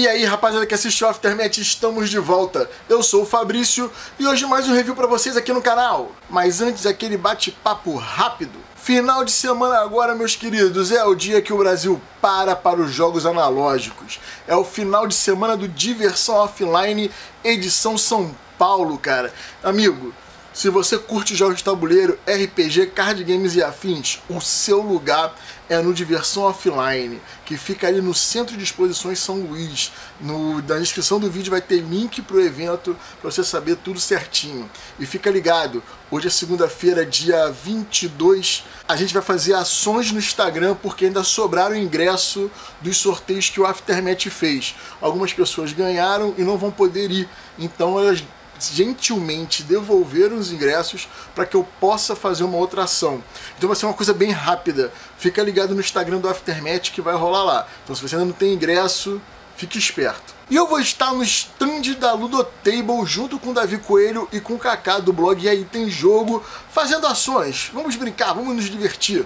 E aí, rapaziada que assistiu Aftermath, estamos de volta. Eu sou o Fabrício e hoje mais um review para vocês aqui no canal. Mas antes, aquele bate-papo rápido. Final de semana agora, meus queridos, é o dia que o Brasil para para os jogos analógicos. É o final de semana do Diversão Offline, edição São Paulo, cara. Amigo, se você curte jogos de tabuleiro, RPG, card games e afins, o seu lugar é no Diversão Offline, que fica ali no Centro de Exposições São Luís. No, na descrição do vídeo vai ter link para o evento para você saber tudo certinho. E fica ligado, hoje é segunda-feira, dia 22, a gente vai fazer ações no Instagram porque ainda sobraram ingresso dos sorteios que o Aftermath fez. Algumas pessoas ganharam e não vão poder ir, então elas gentilmente devolver os ingressos para que eu possa fazer uma outra ação. Então vai ser uma coisa bem rápida. Fica ligado no Instagram do Aftermath que vai rolar lá. Então se você ainda não tem ingresso, fique esperto. E eu vou estar no stand da Ludotable junto com o Davi Coelho e com o Kaká do blog E aí tem jogo, fazendo ações. Vamos brincar, vamos nos divertir.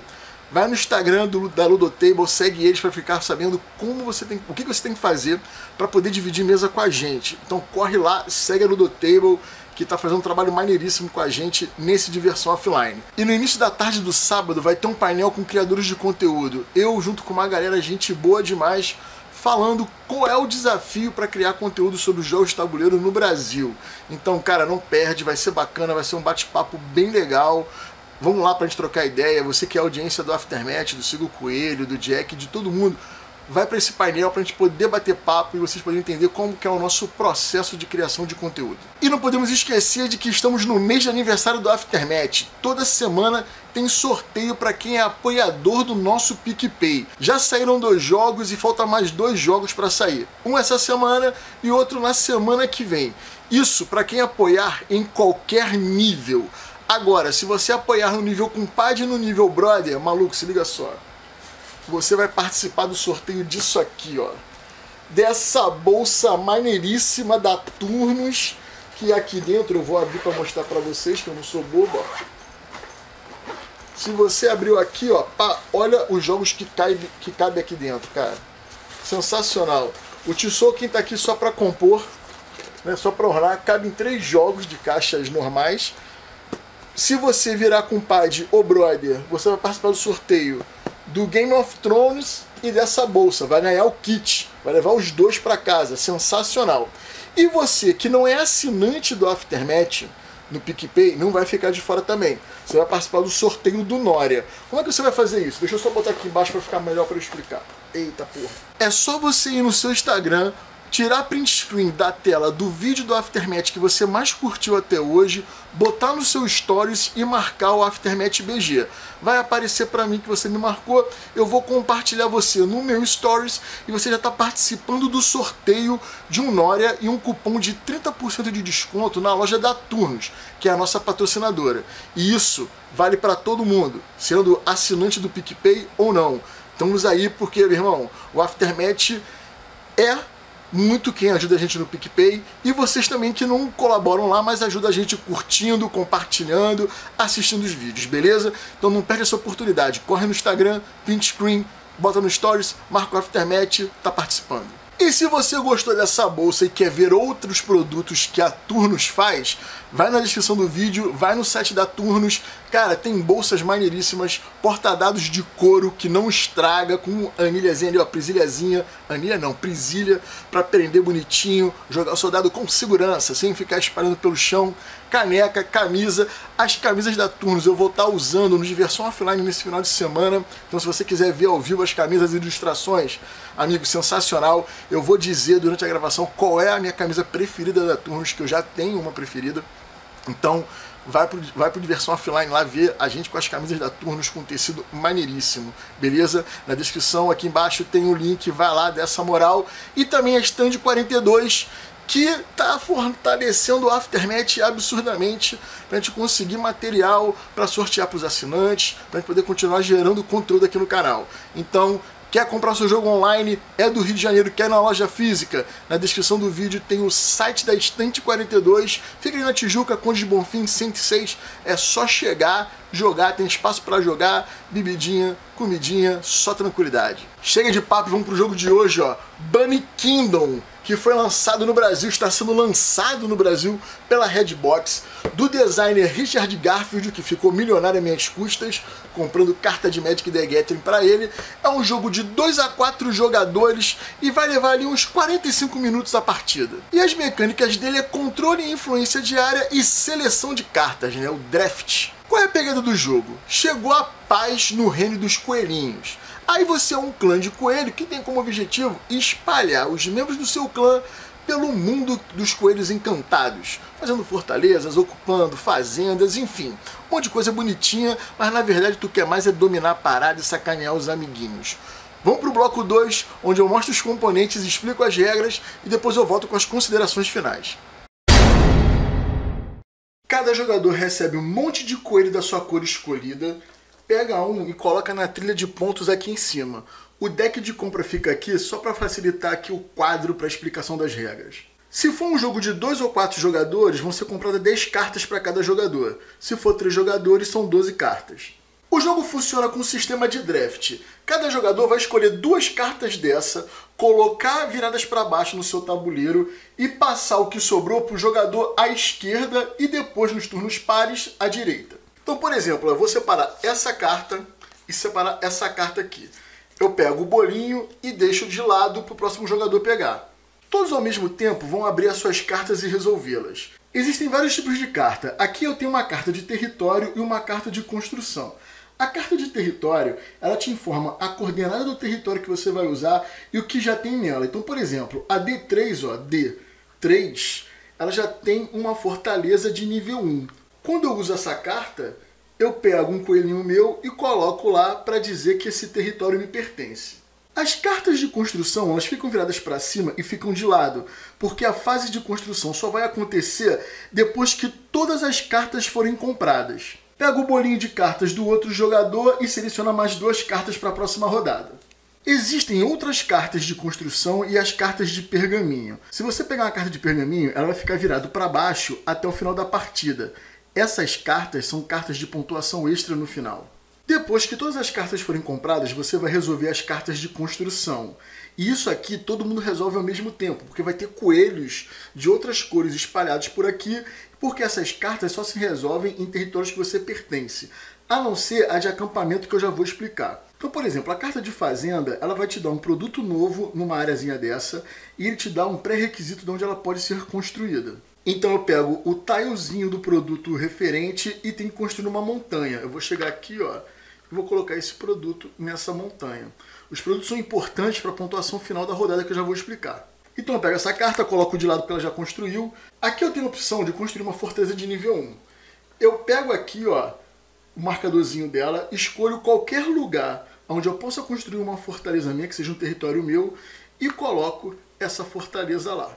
Vai no Instagram do, da Ludotable, segue eles para ficar sabendo como você tem, o que você tem que fazer para poder dividir mesa com a gente. Então corre lá, segue a Ludotable que está fazendo um trabalho maneiríssimo com a gente nesse Diversão Offline. E no início da tarde do sábado vai ter um painel com criadores de conteúdo. Eu, junto com uma galera, gente boa demais, falando qual é o desafio para criar conteúdo sobre os jogos de tabuleiro no Brasil. Então, cara, não perde, vai ser bacana, vai ser um bate-papo bem legal. Vamos lá para a gente trocar ideia. Você que é audiência do Aftermath, do Sigo Coelho, do Jack, de todo mundo, vai para esse painel para a gente poder bater papo e vocês poderem entender como que é o nosso processo de criação de conteúdo. E não podemos esquecer de que estamos no mês de aniversário do Aftermath. Toda semana tem sorteio para quem é apoiador do nosso PicPay. Já saíram dois jogos e falta mais dois jogos para sair. Um essa semana e outro na semana que vem. Isso para quem apoiar em qualquer nível. Agora, se você apoiar no nível compadre e no nível brother, maluco, se liga só. Você vai participar do sorteio disso aqui, ó. Dessa bolsa maneiríssima da Turnos, que aqui dentro eu vou abrir para mostrar para vocês, que eu não sou bobo, ó. Se você abriu aqui, ó, pá, olha os jogos que cabe, que cabe aqui dentro, cara. Sensacional. O Tissoukin tá aqui só para compor, né, só para honrar. Cabe em três jogos de caixas normais se você virar compadre ou brother, você vai participar do sorteio do Game of Thrones e dessa bolsa. Vai ganhar o kit, vai levar os dois para casa. Sensacional. E você que não é assinante do Aftermath no PicPay, não vai ficar de fora também. Você vai participar do sorteio do Nória. Como é que você vai fazer isso? Deixa eu só botar aqui embaixo para ficar melhor para explicar. Eita porra. É só você ir no seu Instagram, tirar print screen da tela do vídeo do Aftermath que você mais curtiu até hoje, botar no seu stories e marcar o Aftermath BG. Vai aparecer para mim que você me marcou, eu vou compartilhar você no meu stories e você já está participando do sorteio de um Nória e um cupom de 30% de desconto na loja da Turnos, que é a nossa patrocinadora. E isso vale para todo mundo, sendo assinante do PicPay ou não. Estamos aí porque, meu irmão, o Aftermath é muito quem ajuda a gente no PicPay e vocês também que não colaboram lá, mas ajudam a gente curtindo, compartilhando, assistindo os vídeos, beleza? Então não perde essa oportunidade. Corre no Instagram, print screen, bota no Stories, marca o Aftermath, tá participando. E se você gostou dessa bolsa e quer ver outros produtos que a Turnos faz, vai na descrição do vídeo, vai no site da Turnos. Cara, tem bolsas maneiríssimas, porta-dados de couro que não estraga, com anilhazinha ali, ó, prisilhazinha, anilha não, prisilha, para prender bonitinho, jogar o soldado com segurança, sem ficar espalhando pelo chão caneca, camisa. As camisas da Turnos eu vou estar usando no Diversão Offline nesse final de semana. Então se você quiser ver ao vivo as camisas e ilustrações, amigo, sensacional. Eu vou dizer durante a gravação qual é a minha camisa preferida da Turnos, que eu já tenho uma preferida. Então vai pro, vai pro Diversão Offline lá ver a gente com as camisas da Turnos com tecido maneiríssimo, beleza? Na descrição aqui embaixo tem o link, vai lá dessa moral. E também a Stand 42, que está fortalecendo o Aftermath absurdamente para a gente conseguir material para sortear para os assinantes, para a gente poder continuar gerando conteúdo aqui no canal. Então, Quer comprar seu jogo online? É do Rio de Janeiro, quer na loja física? Na descrição do vídeo tem o site da Estante 42. Fica ali na Tijuca, Conde de Bonfim 106. É só chegar, jogar, tem espaço para jogar, bebidinha, comidinha, só tranquilidade. Chega de papo, vamos pro jogo de hoje, ó. Bunny Kingdom que foi lançado no Brasil, está sendo lançado no Brasil pela Redbox, do designer Richard Garfield, que ficou milionário a minhas custas, comprando carta de Magic the Gathering para ele. É um jogo de 2 a 4 jogadores e vai levar ali uns 45 minutos a partida. E as mecânicas dele é controle e influência diária e seleção de cartas, né? O draft. Qual é a pegada do jogo? Chegou a paz no reino dos coelhinhos. Aí você é um clã de coelho que tem como objetivo espalhar os membros do seu clã pelo mundo dos coelhos encantados, fazendo fortalezas, ocupando fazendas, enfim, um monte de coisa bonitinha, mas na verdade tu quer mais é dominar a parada e sacanear os amiguinhos. Vamos para o bloco 2, onde eu mostro os componentes, explico as regras e depois eu volto com as considerações finais. Cada jogador recebe um monte de coelho da sua cor escolhida, pega um e coloca na trilha de pontos aqui em cima. O deck de compra fica aqui só para facilitar aqui o quadro para explicação das regras. Se for um jogo de dois ou quatro jogadores, vão ser compradas 10 cartas para cada jogador. Se for três jogadores, são 12 cartas. O jogo funciona com um sistema de draft. Cada jogador vai escolher duas cartas dessa, colocar viradas para baixo no seu tabuleiro e passar o que sobrou para o jogador à esquerda e depois nos turnos pares à direita. Então, por exemplo, eu vou separar essa carta e separar essa carta aqui. Eu pego o bolinho e deixo de lado para o próximo jogador pegar. Todos ao mesmo tempo vão abrir as suas cartas e resolvê-las. Existem vários tipos de carta. Aqui eu tenho uma carta de território e uma carta de construção. A carta de território, ela te informa a coordenada do território que você vai usar e o que já tem nela. Então, por exemplo, a D3, ó, D3, ela já tem uma fortaleza de nível 1. Quando eu uso essa carta, eu pego um coelhinho meu e coloco lá para dizer que esse território me pertence. As cartas de construção elas ficam viradas para cima e ficam de lado, porque a fase de construção só vai acontecer depois que todas as cartas forem compradas. Pega o bolinho de cartas do outro jogador e seleciona mais duas cartas para a próxima rodada. Existem outras cartas de construção e as cartas de pergaminho. Se você pegar uma carta de pergaminho, ela vai ficar virada para baixo até o final da partida. Essas cartas são cartas de pontuação extra no final. Depois que todas as cartas forem compradas, você vai resolver as cartas de construção. E isso aqui todo mundo resolve ao mesmo tempo, porque vai ter coelhos de outras cores espalhados por aqui, porque essas cartas só se resolvem em territórios que você pertence, a não ser a de acampamento que eu já vou explicar. Então, por exemplo, a carta de fazenda, ela vai te dar um produto novo numa áreazinha dessa, e ele te dá um pré-requisito de onde ela pode ser construída. Então eu pego o tilezinho do produto referente e tenho que construir uma montanha. Eu vou chegar aqui, ó, e vou colocar esse produto nessa montanha. Os produtos são importantes para a pontuação final da rodada que eu já vou explicar. Então eu pego essa carta, coloco de lado porque ela já construiu. Aqui eu tenho a opção de construir uma fortaleza de nível 1. Eu pego aqui, ó, o marcadorzinho dela, escolho qualquer lugar onde eu possa construir uma fortaleza minha, que seja um território meu, e coloco essa fortaleza lá.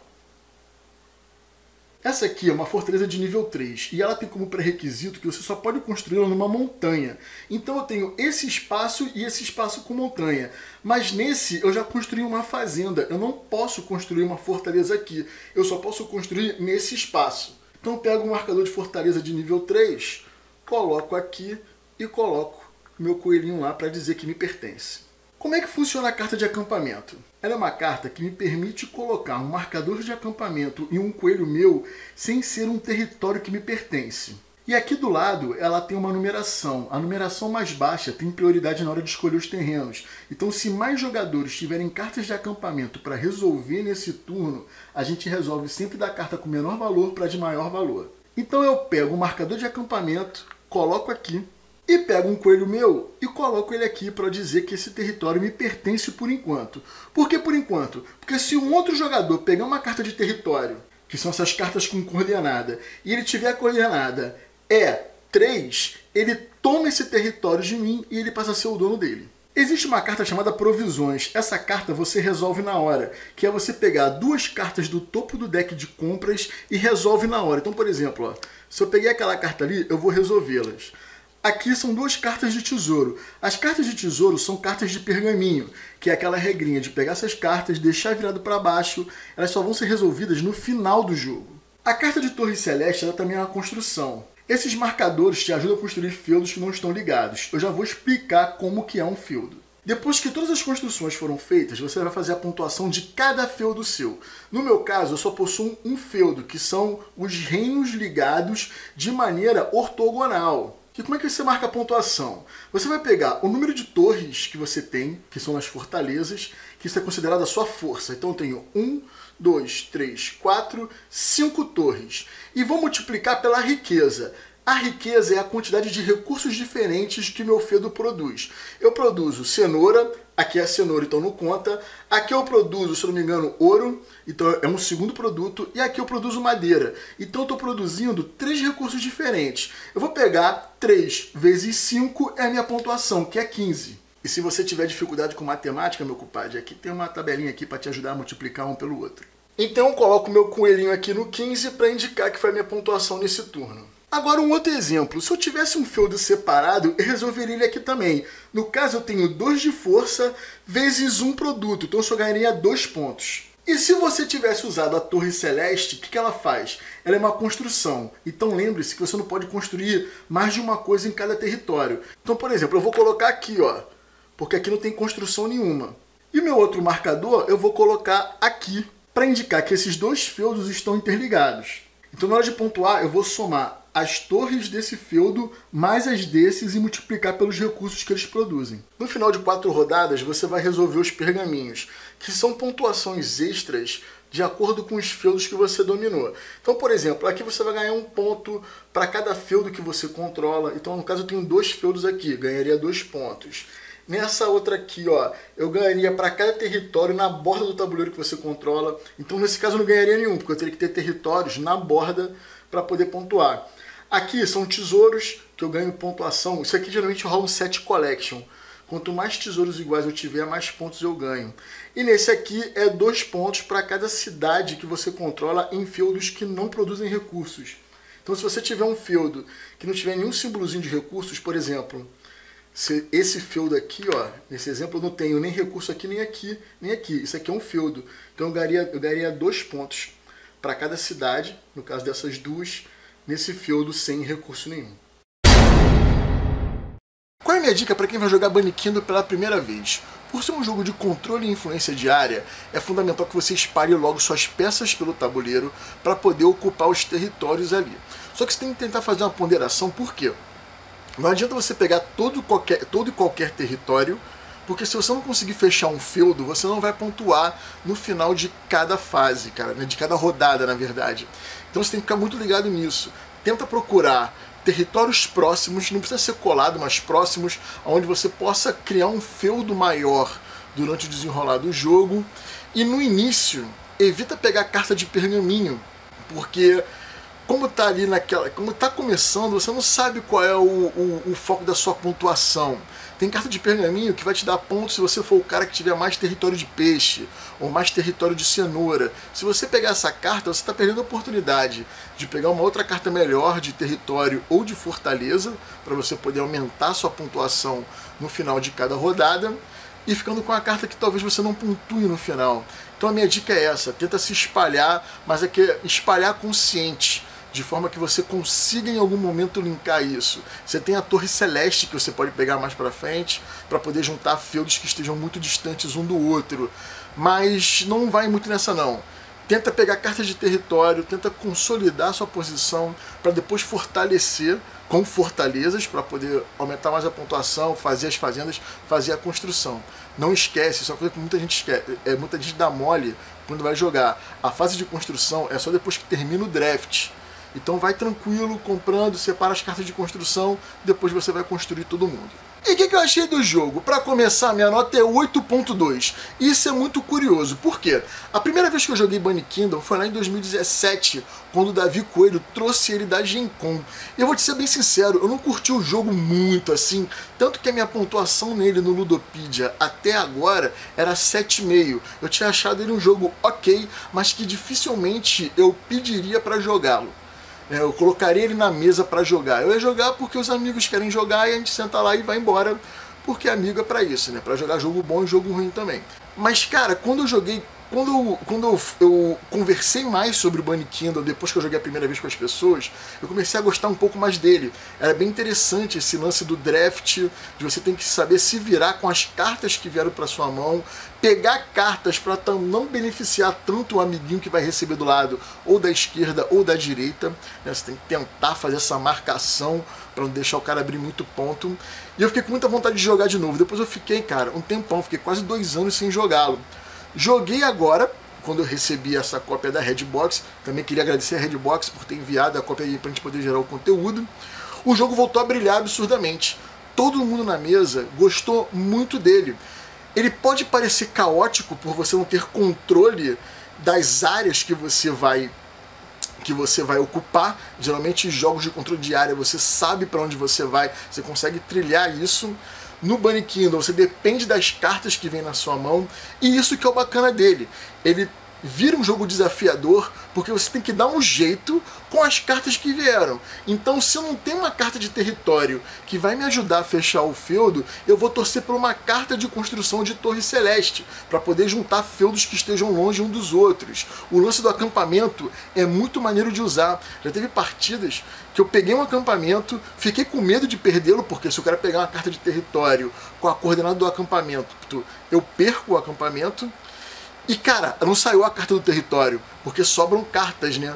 Essa aqui é uma fortaleza de nível 3 e ela tem como pré-requisito que você só pode construí-la numa montanha. Então eu tenho esse espaço e esse espaço com montanha. Mas nesse eu já construí uma fazenda. Eu não posso construir uma fortaleza aqui. Eu só posso construir nesse espaço. Então eu pego um marcador de fortaleza de nível 3, coloco aqui e coloco meu coelhinho lá para dizer que me pertence. Como é que funciona a carta de acampamento? Ela é uma carta que me permite colocar um marcador de acampamento em um coelho meu sem ser um território que me pertence. E aqui do lado ela tem uma numeração. A numeração mais baixa tem prioridade na hora de escolher os terrenos. Então, se mais jogadores tiverem cartas de acampamento para resolver nesse turno, a gente resolve sempre da carta com menor valor para de maior valor. Então eu pego o marcador de acampamento, coloco aqui, e pego um coelho meu e coloco ele aqui para dizer que esse território me pertence por enquanto. Por que por enquanto? Porque se um outro jogador pegar uma carta de território, que são essas cartas com coordenada, e ele tiver a coordenada é 3, ele toma esse território de mim e ele passa a ser o dono dele. Existe uma carta chamada Provisões. Essa carta você resolve na hora, que é você pegar duas cartas do topo do deck de compras e resolve na hora. Então, por exemplo, ó, se eu peguei aquela carta ali, eu vou resolvê-las. Aqui são duas cartas de tesouro. As cartas de tesouro são cartas de pergaminho, que é aquela regrinha de pegar essas cartas, deixar virado para baixo, elas só vão ser resolvidas no final do jogo. A carta de Torre Celeste ela também é uma construção. Esses marcadores te ajudam a construir feudos que não estão ligados. Eu já vou explicar como que é um feudo. Depois que todas as construções foram feitas, você vai fazer a pontuação de cada feudo seu. No meu caso, eu só possuo um feudo, que são os reinos ligados de maneira ortogonal. E como é que você marca a pontuação? Você vai pegar o número de torres que você tem, que são as fortalezas, que isso é considerado a sua força. Então eu tenho 1, 2, 3, 4, 5 torres. E vou multiplicar pela riqueza. A riqueza é a quantidade de recursos diferentes que meu feudo produz. Eu produzo cenoura, aqui é a cenoura, então não conta. Aqui eu produzo, se não me engano, ouro, então é um segundo produto. E aqui eu produzo madeira. Então eu estou produzindo três recursos diferentes. Eu vou pegar 3 vezes 5 é a minha pontuação, que é 15. E se você tiver dificuldade com matemática, meu compadre, aqui tem uma tabelinha aqui para te ajudar a multiplicar um pelo outro. Então eu coloco meu coelhinho aqui no 15 para indicar que foi a minha pontuação nesse turno. Agora um outro exemplo, se eu tivesse um feudo separado, eu resolveria ele aqui também. No caso eu tenho 2 de força vezes um produto, então eu só ganharia 2 pontos. E se você tivesse usado a Torre Celeste, o que, que ela faz? Ela é uma construção. Então lembre-se que você não pode construir mais de uma coisa em cada território. Então, por exemplo, eu vou colocar aqui, ó, porque aqui não tem construção nenhuma. E meu outro marcador eu vou colocar aqui, para indicar que esses dois feudos estão interligados. Então, na hora de pontuar, eu vou somar as torres desse feudo mais as desses e multiplicar pelos recursos que eles produzem. No final de quatro rodadas, você vai resolver os pergaminhos, que são pontuações extras de acordo com os feudos que você dominou. Então, por exemplo, aqui você vai ganhar um ponto para cada feudo que você controla. Então, no caso, eu tenho dois feudos aqui, ganharia dois pontos. Nessa outra aqui, ó, eu ganharia para cada território na borda do tabuleiro que você controla. Então, nesse caso, eu não ganharia nenhum, porque eu teria que ter territórios na borda para poder pontuar. Aqui são tesouros que eu ganho pontuação. Isso aqui geralmente rola um set collection. Quanto mais tesouros iguais eu tiver, mais pontos eu ganho. E nesse aqui é dois pontos para cada cidade que você controla em feudos que não produzem recursos. Então se você tiver um feudo que não tiver nenhum símbolozinho de recursos, por exemplo, se esse feudo aqui, ó, nesse exemplo eu não tenho nem recurso aqui, nem aqui, nem aqui. Isso aqui é um feudo. Então eu ganharia, eu ganharia dois pontos para cada cidade, no caso dessas duas, nesse feudo sem recurso nenhum. Qual é a minha dica para quem vai jogar Bunny Kingdom pela primeira vez? Por ser um jogo de controle e influência diária, é fundamental que você espalhe logo suas peças pelo tabuleiro para poder ocupar os territórios ali. Só que você tem que tentar fazer uma ponderação, por quê? Não adianta você pegar todo, qualquer, todo e qualquer território, porque se você não conseguir fechar um feudo, você não vai pontuar no final de cada fase, cara, né? de cada rodada, na verdade. Então você tem que ficar muito ligado nisso. Tenta procurar territórios próximos, não precisa ser colado, mas próximos, onde você possa criar um feudo maior durante o desenrolar do jogo. E no início, evita pegar carta de pergaminho, porque como tá ali naquela. Como tá começando, você não sabe qual é o, o, o foco da sua pontuação. Tem carta de pergaminho que vai te dar pontos se você for o cara que tiver mais território de peixe ou mais território de cenoura. Se você pegar essa carta, você está perdendo a oportunidade de pegar uma outra carta melhor de território ou de fortaleza para você poder aumentar sua pontuação no final de cada rodada e ficando com a carta que talvez você não pontue no final. Então a minha dica é essa: tenta se espalhar, mas é que espalhar consciente de forma que você consiga em algum momento linkar isso. Você tem a Torre Celeste que você pode pegar mais para frente para poder juntar feudos que estejam muito distantes um do outro, mas não vai muito nessa não. Tenta pegar cartas de território, tenta consolidar sua posição para depois fortalecer com fortalezas para poder aumentar mais a pontuação, fazer as fazendas, fazer a construção. Não esquece, isso é uma coisa que muita gente esquece, é muita gente dá mole quando vai jogar. A fase de construção é só depois que termina o draft. Então vai tranquilo, comprando, separa as cartas de construção, depois você vai construir todo mundo. E o que, que, eu achei do jogo? Para começar, minha nota é 8.2. Isso é muito curioso, por quê? A primeira vez que eu joguei Bunny Kingdom foi lá em 2017, quando o Davi Coelho trouxe ele da Gen Con. E eu vou te ser bem sincero, eu não curti o jogo muito assim, tanto que a minha pontuação nele no Ludopedia até agora era 7,5. Eu tinha achado ele um jogo ok, mas que dificilmente eu pediria para jogá-lo. É, eu colocaria ele na mesa para jogar. Eu ia jogar porque os amigos querem jogar e a gente senta lá e vai embora, porque amigo é para isso, né? Para jogar jogo bom e jogo ruim também. Mas cara, quando eu joguei quando, quando eu, eu, conversei mais sobre o Bunny Kindle, depois que eu joguei a primeira vez com as pessoas, eu comecei a gostar um pouco mais dele. Era bem interessante esse lance do draft, de você tem que saber se virar com as cartas que vieram para sua mão, pegar cartas para não beneficiar tanto o amiguinho que vai receber do lado ou da esquerda ou da direita. Né? Você tem que tentar fazer essa marcação para não deixar o cara abrir muito ponto. E eu fiquei com muita vontade de jogar de novo. Depois eu fiquei, cara, um tempão, fiquei quase dois anos sem jogá-lo. Joguei agora, quando eu recebi essa cópia da Redbox. Também queria agradecer a Redbox por ter enviado a cópia aí pra gente poder gerar o conteúdo. O jogo voltou a brilhar absurdamente. Todo mundo na mesa gostou muito dele. Ele pode parecer caótico por você não ter controle das áreas que você vai que você vai ocupar. Geralmente jogos de controle de área você sabe para onde você vai, você consegue trilhar isso. No Bunny Kindle você depende das cartas que vem na sua mão e isso que é o bacana dele. Ele vira um jogo desafiador porque você tem que dar um jeito com as cartas que vieram. Então, se eu não tenho uma carta de território que vai me ajudar a fechar o feudo, eu vou torcer por uma carta de construção de torre celeste, para poder juntar feudos que estejam longe um dos outros. O lance do acampamento é muito maneiro de usar. Já teve partidas que eu peguei um acampamento, fiquei com medo de perdê-lo, porque se o cara pegar uma carta de território com a coordenada do acampamento, eu perco o acampamento e cara, não saiu a carta do território, porque sobram cartas, né?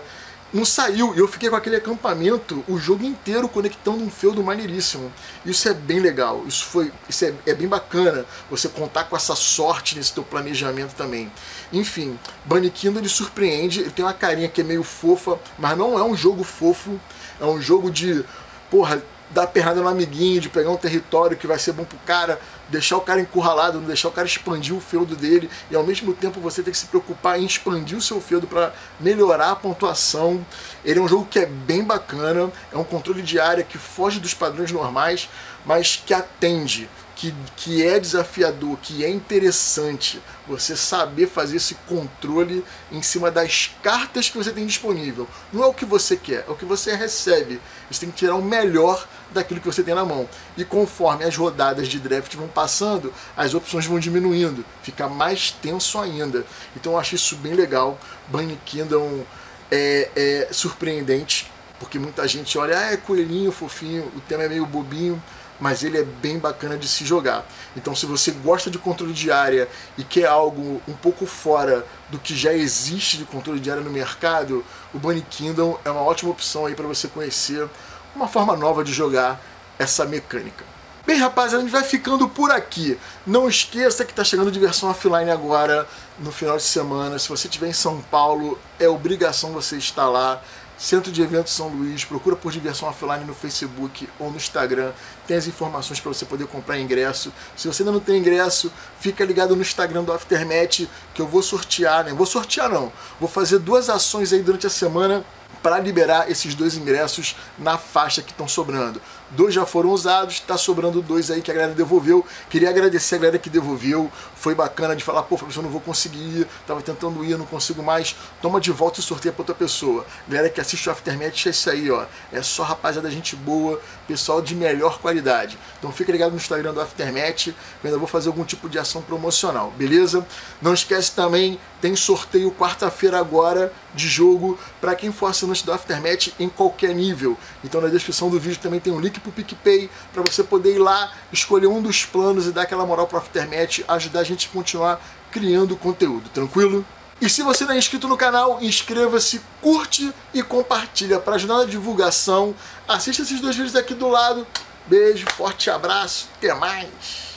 Não saiu, e eu fiquei com aquele acampamento o jogo inteiro conectando um feudo maneiríssimo. Isso é bem legal, isso, foi, isso é, é bem bacana, você contar com essa sorte nesse teu planejamento também. Enfim, Bunny Kingdom ele surpreende, ele tem uma carinha que é meio fofa, mas não é um jogo fofo, é um jogo de, porra, dar perrada no amiguinho, de pegar um território que vai ser bom pro cara, deixar o cara encurralado, não deixar o cara expandir o feudo dele, e ao mesmo tempo você tem que se preocupar em expandir o seu feudo para melhorar a pontuação. Ele é um jogo que é bem bacana, é um controle de área que foge dos padrões normais, mas que atende que, que é desafiador, que é interessante você saber fazer esse controle em cima das cartas que você tem disponível. Não é o que você quer, é o que você recebe. Você tem que tirar o melhor daquilo que você tem na mão. E conforme as rodadas de draft vão passando, as opções vão diminuindo, fica mais tenso ainda. Então eu acho isso bem legal. Bunny Kingdom é, é surpreendente, porque muita gente olha, ah, é coelhinho, fofinho, o tema é meio bobinho mas ele é bem bacana de se jogar. Então, se você gosta de controle de área e quer algo um pouco fora do que já existe de controle de área no mercado, o Bunny Kingdom é uma ótima opção aí para você conhecer uma forma nova de jogar essa mecânica. Bem, rapaziada, a gente vai ficando por aqui. Não esqueça que está chegando diversão offline agora, no final de semana. Se você estiver em São Paulo, é obrigação você estar lá. Centro de Eventos São Luís, procura por Diversão Offline no Facebook ou no Instagram, tem as informações para você poder comprar ingresso. Se você ainda não tem ingresso, fica ligado no Instagram do Aftermatch que eu vou sortear, né? Vou sortear não, vou fazer duas ações aí durante a semana para liberar esses dois ingressos na faixa que estão sobrando. Dois já foram usados, está sobrando dois aí que a galera devolveu. Queria agradecer a galera que devolveu. Foi bacana de falar, pô, professor, não vou conseguir ir, tava tentando ir, não consigo mais. Toma de volta e sorteia para outra pessoa. Galera que assiste o Aftermath é isso aí, ó. É só rapaziada, gente boa, pessoal de melhor qualidade. Então fica ligado no Instagram do Aftermath, eu ainda vou fazer algum tipo de ação promocional, beleza? Não esquece também, tem sorteio quarta-feira agora de jogo para quem for assinante do Aftermath em qualquer nível. Então na descrição do vídeo também tem um link pro PicPay para você poder ir lá, escolher um dos planos e dar aquela moral pro Aftermath, ajudar a gente a continuar criando conteúdo, tranquilo? E se você não é inscrito no canal, inscreva-se, curte e compartilha para ajudar na divulgação. Assista esses dois vídeos aqui do lado. Beijo, forte abraço, até mais!